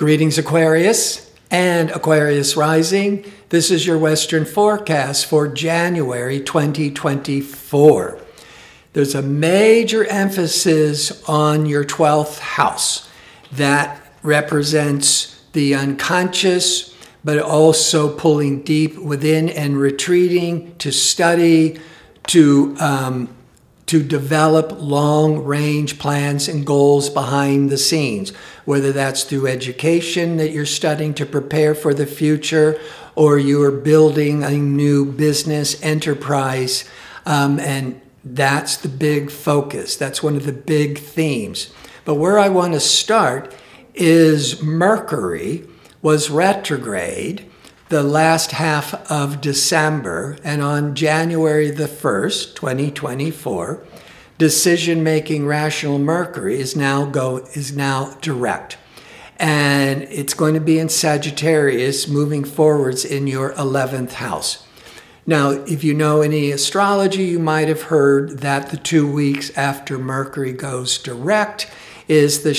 Greetings, Aquarius and Aquarius Rising. This is your Western forecast for January 2024. There's a major emphasis on your 12th house that represents the unconscious, but also pulling deep within and retreating to study, to um, to develop long range plans and goals behind the scenes, whether that's through education that you're studying to prepare for the future, or you are building a new business enterprise. Um, and that's the big focus. That's one of the big themes. But where I want to start is Mercury was retrograde the last half of December, and on January the 1st, 2024, decision making rational Mercury is now go is now direct. And it's going to be in Sagittarius moving forwards in your 11th house. Now, if you know any astrology, you might have heard that the two weeks after Mercury goes direct is the,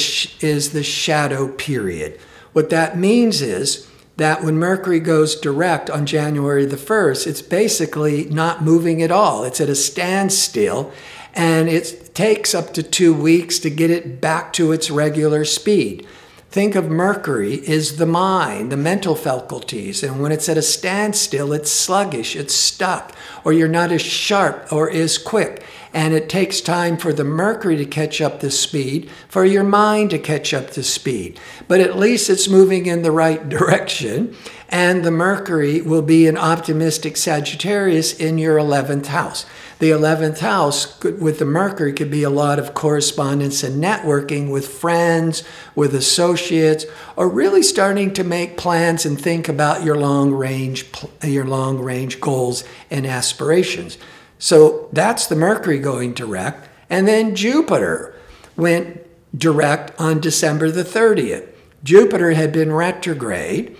is the shadow period. What that means is that when Mercury goes direct on January the 1st, it's basically not moving at all. It's at a standstill, and it takes up to two weeks to get it back to its regular speed. Think of Mercury is the mind, the mental faculties, and when it's at a standstill, it's sluggish, it's stuck, or you're not as sharp or as quick. And it takes time for the Mercury to catch up to speed, for your mind to catch up to speed. But at least it's moving in the right direction, and the Mercury will be an optimistic Sagittarius in your 11th house. The 11th house with the Mercury could be a lot of correspondence and networking with friends, with associates, or really starting to make plans and think about your long range your long range goals and aspirations. So that's the Mercury going direct, and then Jupiter went direct on December the 30th. Jupiter had been retrograde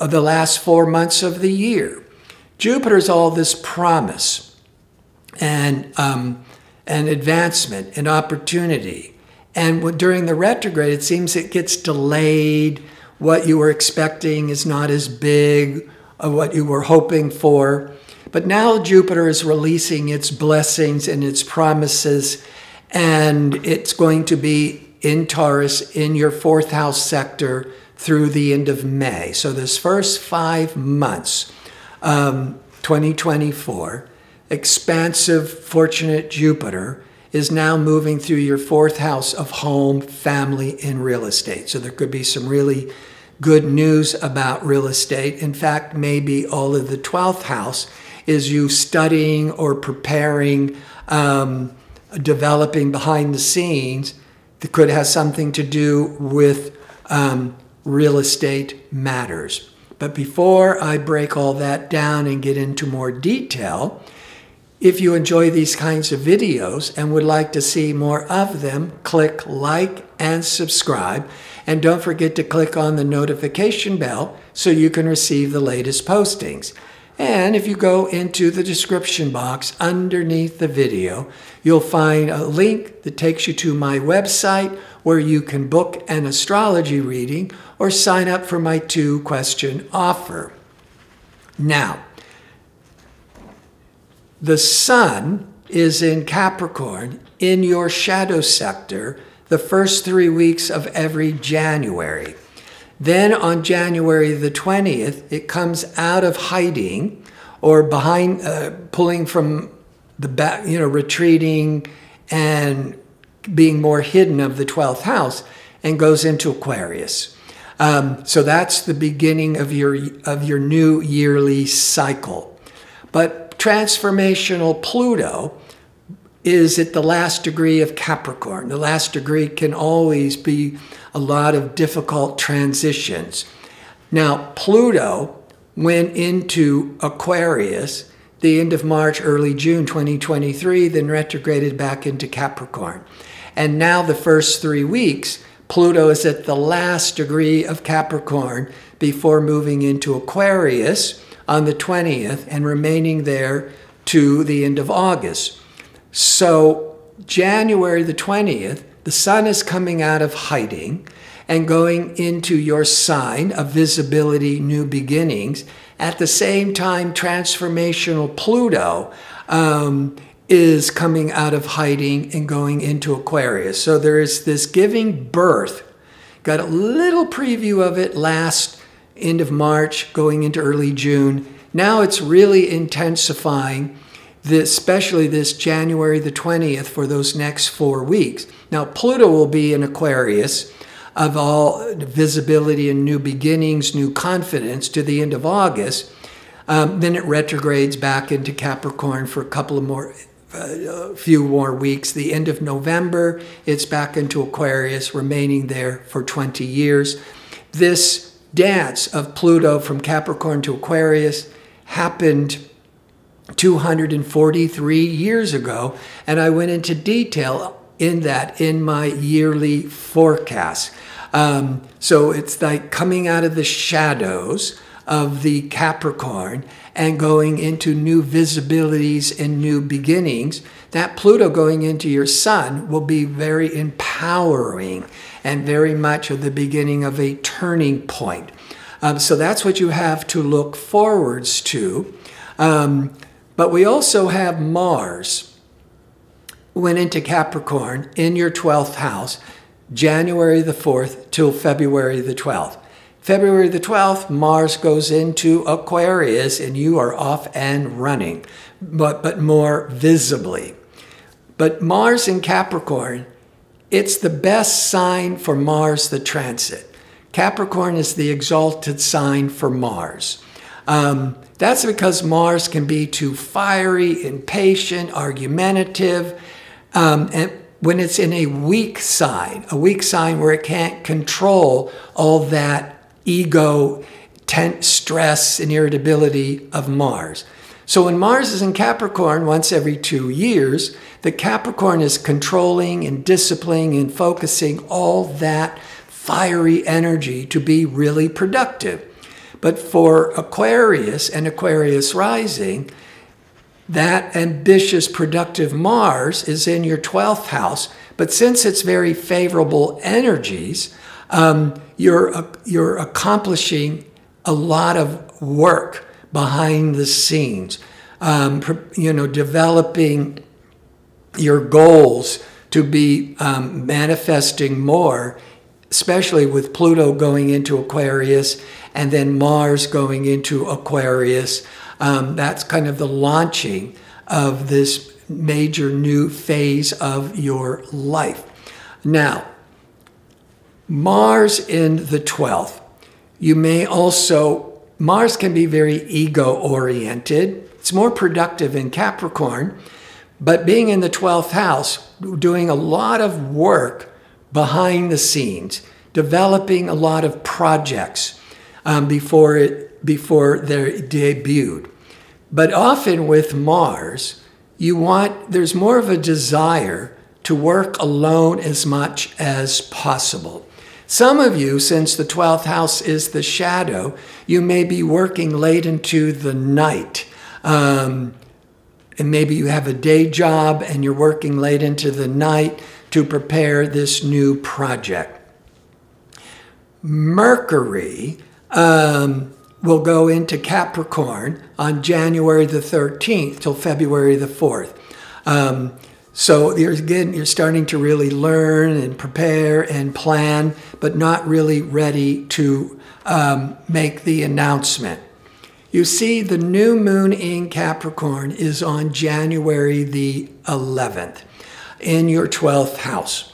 the last 4 months of the year. Jupiter's all this promise and um, and advancement and opportunity. And during the retrograde, it seems it gets delayed. What you were expecting is not as big of what you were hoping for. But now Jupiter is releasing its blessings and its promises, and it's going to be in Taurus in your fourth house sector through the end of May. So, this first five months, um, 2024, expansive, fortunate Jupiter is now moving through your fourth house of home, family, and real estate. So there could be some really good news about real estate. In fact, maybe all of the 12th house is you studying or preparing, um, developing behind the scenes that could have something to do with um, real estate matters. But before I break all that down and get into more detail, if you enjoy these kinds of videos and would like to see more of them, click like and subscribe. And don't forget to click on the notification bell so you can receive the latest postings. And if you go into the description box underneath the video, you'll find a link that takes you to my website where you can book an astrology reading or sign up for my two question offer. Now, the sun is in Capricorn in your shadow sector the first three weeks of every January. Then on January the 20th, it comes out of hiding or behind, uh, pulling from the back, you know, retreating and being more hidden of the 12th house and goes into Aquarius. Um, so that's the beginning of your, of your new yearly cycle. But transformational Pluto is at the last degree of Capricorn. The last degree can always be a lot of difficult transitions. Now, Pluto went into Aquarius the end of March, early June 2023, then retrograded back into Capricorn. And now, the first three weeks, Pluto is at the last degree of Capricorn before moving into Aquarius on the 20th and remaining there to the end of August. So, January the 20th, the sun is coming out of hiding and going into your sign of visibility, new beginnings. At the same time, transformational Pluto um, is coming out of hiding and going into Aquarius. So there is this giving birth. Got a little preview of it last end of March, going into early June. Now it's really intensifying, this, especially this January the 20th for those next four weeks. Now, Pluto will be in Aquarius of all visibility and new beginnings, new confidence to the end of August. Um, then it retrogrades back into Capricorn for a couple of more, uh, few more weeks. The end of November, it's back into Aquarius, remaining there for 20 years. This dance of Pluto from Capricorn to Aquarius happened 243 years ago, and I went into detail in that in my yearly forecast. Um, so it's like coming out of the shadows of the Capricorn and going into new visibilities and new beginnings. That Pluto going into your sun will be very empowering and very much of the beginning of a turning point. Um, so that's what you have to look forwards to. Um, but we also have Mars went into Capricorn in your 12th house. January the 4th till February the 12th. February the 12th, Mars goes into Aquarius and you are off and running, but, but more visibly. But Mars in Capricorn, it's the best sign for Mars the transit. Capricorn is the exalted sign for Mars. Um, that's because Mars can be too fiery, impatient, argumentative, um, and when it's in a weak sign, a weak sign where it can't control all that ego, tense stress, and irritability of Mars. So when Mars is in Capricorn once every two years, the Capricorn is controlling and disciplining and focusing all that fiery energy to be really productive. But for Aquarius and Aquarius rising, that ambitious, productive Mars is in your 12th house. But since it's very favorable energies, um, you're, uh, you're accomplishing a lot of work behind the scenes, um, you know, developing your goals to be um, manifesting more, especially with Pluto going into Aquarius and then Mars going into Aquarius. Um, that's kind of the launching of this major new phase of your life. Now, Mars in the 12th. You may also, Mars can be very ego oriented. It's more productive in Capricorn, but being in the 12th house, doing a lot of work behind the scenes, developing a lot of projects um, before it before they're debuted. But often with Mars, you want, there's more of a desire to work alone as much as possible. Some of you, since the 12th house is the shadow, you may be working late into the night. Um, and maybe you have a day job and you're working late into the night to prepare this new project. Mercury um, will go into Capricorn on January the 13th till February the 4th. Um, so you're, again, you're starting to really learn and prepare and plan, but not really ready to um, make the announcement. You see, the new moon in Capricorn is on January the 11th in your 12th house.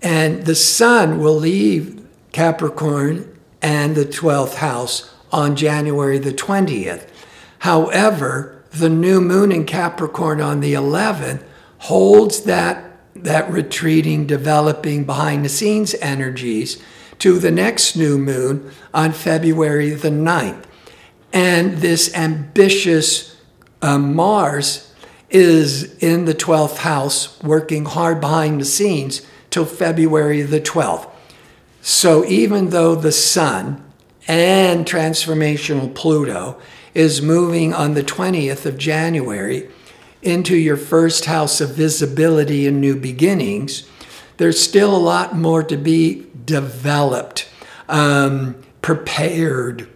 And the sun will leave Capricorn and the 12th house on January the 20th. However, the new moon in Capricorn on the 11th holds that, that retreating, developing behind the scenes energies to the next new moon on February the 9th. And this ambitious uh, Mars is in the 12th house, working hard behind the scenes till February the 12th. So even though the sun and transformational Pluto is moving on the 20th of January into your first house of visibility and new beginnings, there's still a lot more to be developed, um, prepared,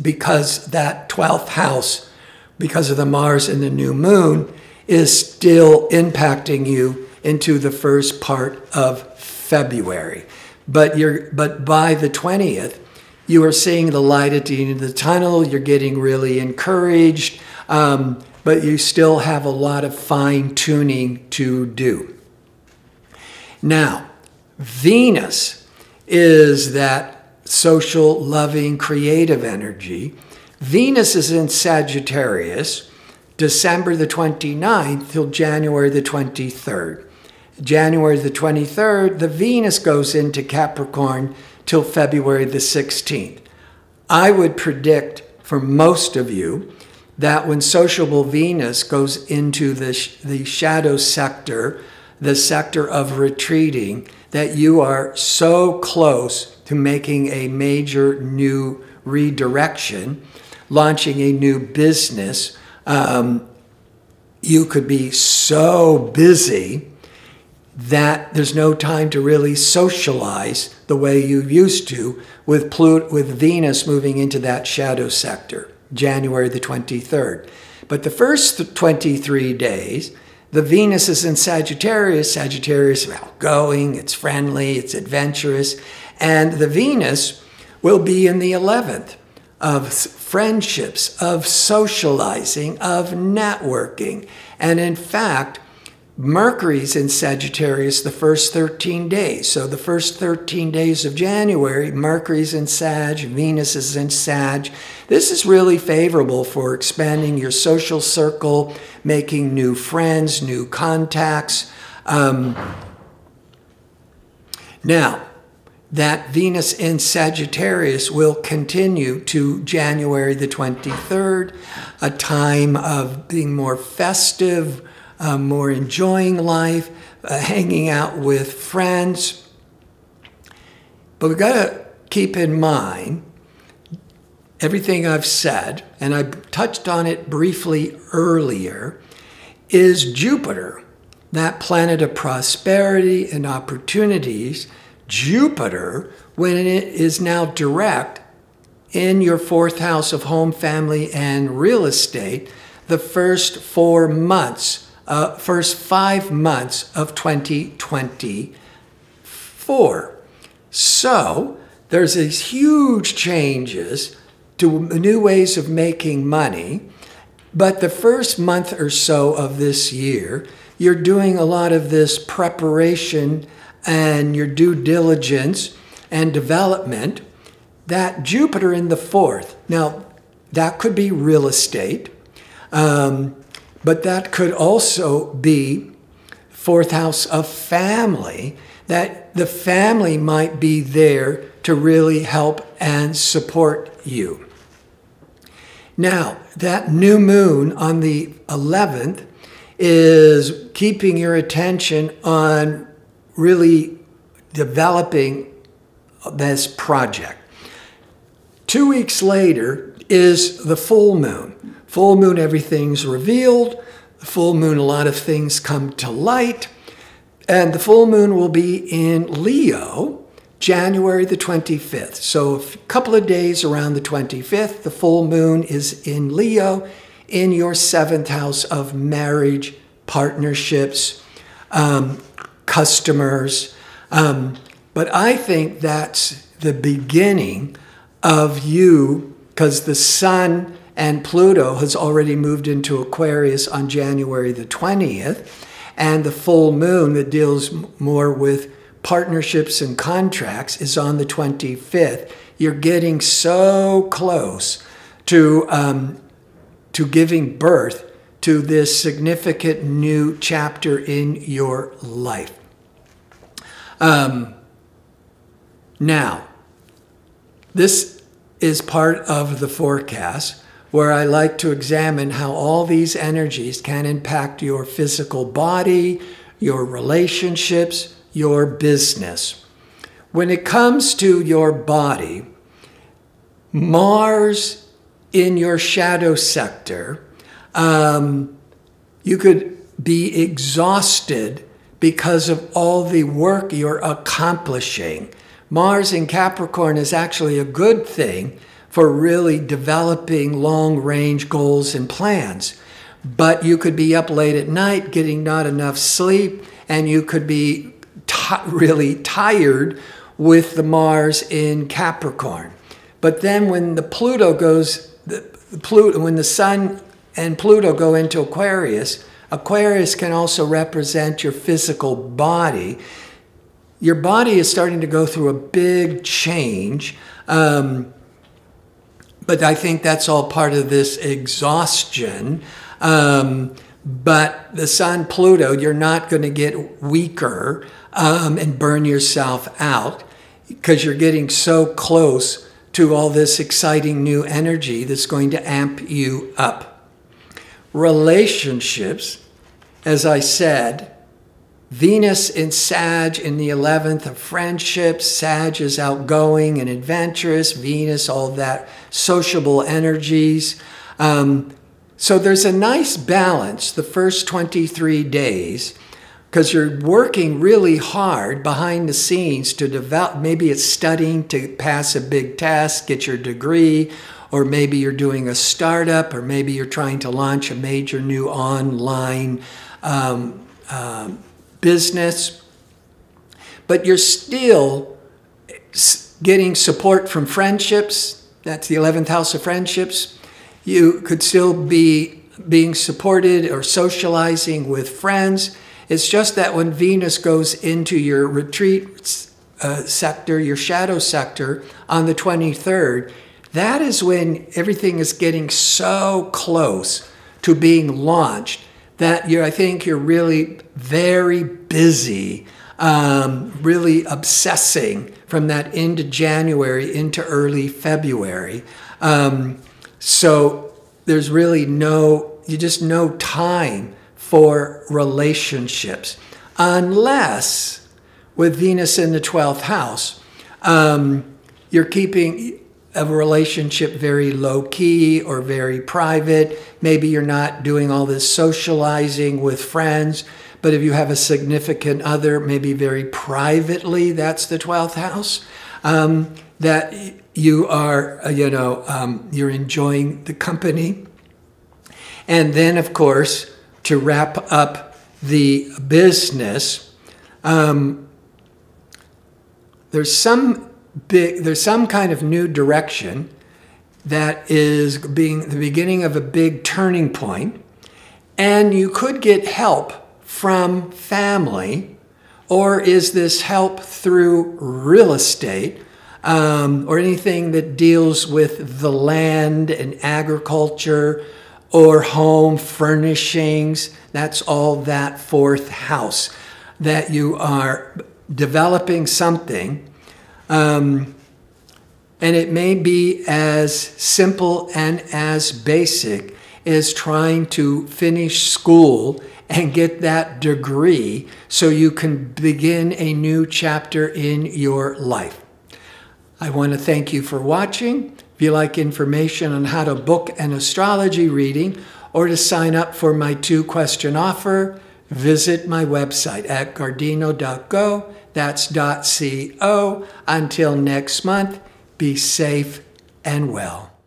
because that 12th house, because of the Mars and the new moon, is still impacting you into the first part of February. But you're but by the 20th, you are seeing the light at the end of the tunnel. You're getting really encouraged, um, but you still have a lot of fine tuning to do. Now, Venus is that social, loving, creative energy. Venus is in Sagittarius, December the 29th till January the 23rd. January the 23rd, the Venus goes into Capricorn till February the 16th. I would predict for most of you that when sociable Venus goes into the, the shadow sector, the sector of retreating, that you are so close to making a major new redirection, launching a new business. Um, you could be so busy that there's no time to really socialize the way you used to with Pluto, with Venus moving into that shadow sector, January the 23rd. But the first 23 days, the Venus is in Sagittarius. Sagittarius is outgoing, it's friendly, it's adventurous. And the Venus will be in the 11th of friendships, of socializing, of networking. And in fact, Mercury's in Sagittarius the first 13 days. So the first 13 days of January, Mercury's in Sag, Venus is in Sag. This is really favorable for expanding your social circle, making new friends, new contacts. Um, now, that Venus in Sagittarius will continue to January the 23rd, a time of being more festive uh, more enjoying life, uh, hanging out with friends. But we've got to keep in mind everything I've said, and I touched on it briefly earlier, is Jupiter, that planet of prosperity and opportunities. Jupiter, when it is now direct in your fourth house of home, family, and real estate, the first four months uh, first five months of 2024. So there's these huge changes to new ways of making money. But the first month or so of this year, you're doing a lot of this preparation and your due diligence and development. That Jupiter in the fourth, now that could be real estate. Um, but that could also be fourth house of family, that the family might be there to really help and support you. Now, that new moon on the 11th is keeping your attention on really developing this project. Two weeks later is the full moon. Full moon, everything's revealed. The full moon, a lot of things come to light. And the full moon will be in Leo, January the 25th. So, a couple of days around the 25th, the full moon is in Leo in your seventh house of marriage, partnerships, um, customers. Um, but I think that's the beginning of you, because the sun and Pluto has already moved into Aquarius on January the 20th. And the full moon that deals more with partnerships and contracts is on the 25th. You're getting so close to, um, to giving birth to this significant new chapter in your life. Um, now, this is part of the forecast where I like to examine how all these energies can impact your physical body, your relationships, your business. When it comes to your body, Mars in your shadow sector, um, you could be exhausted because of all the work you're accomplishing. Mars in Capricorn is actually a good thing for really developing long range goals and plans. But you could be up late at night getting not enough sleep, and you could be really tired with the Mars in Capricorn. But then when the Pluto goes, the, Pluto, when the Sun and Pluto go into Aquarius, Aquarius can also represent your physical body. Your body is starting to go through a big change. Um, but I think that's all part of this exhaustion. Um, but the Sun, Pluto, you're not going to get weaker um, and burn yourself out because you're getting so close to all this exciting new energy that's going to amp you up. Relationships, as I said, Venus in Sag in the 11th of friendships. Sag is outgoing and adventurous. Venus, all that sociable energies. Um, so there's a nice balance the first 23 days because you're working really hard behind the scenes to develop. Maybe it's studying to pass a big test, get your degree, or maybe you're doing a startup, or maybe you're trying to launch a major new online um, um, business. But you're still getting support from friendships. That's the 11th house of friendships. You could still be being supported or socializing with friends it's just that when Venus goes into your retreat uh, sector, your shadow sector on the 23rd, that is when everything is getting so close to being launched that you I think you're really very busy, um, really obsessing from that into January into early February. Um, so there's really no, you just no time for relationships, unless with Venus in the 12th house, um, you're keeping a relationship very low key or very private. Maybe you're not doing all this socializing with friends, but if you have a significant other, maybe very privately, that's the 12th house, um, that you are, uh, you know, um, you're enjoying the company. And then, of course, to wrap up the business, um, there's some big, there's some kind of new direction that is being the beginning of a big turning point, and you could get help from family, or is this help through real estate? Um, or anything that deals with the land and agriculture or home furnishings. That's all that fourth house that you are developing something. Um, and it may be as simple and as basic as trying to finish school and get that degree so you can begin a new chapter in your life. I want to thank you for watching. If you like information on how to book an astrology reading or to sign up for my two question offer, visit my website at guardino.co. That's .co. Until next month, be safe and well.